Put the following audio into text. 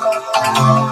Thank